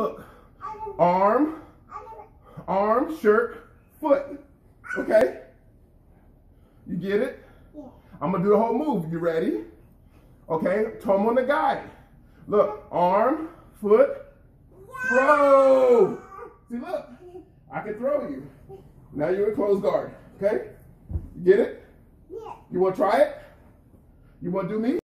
look. Arm, arm, shirt, foot. Okay? You get it? Yeah. I'm gonna do the whole move. You ready? Okay, Tomoe Nage. Look, arm, foot, throw. See, look, I can throw you. Now you're in close guard. Okay? You get it? Yeah. You wanna try it? You wanna do me?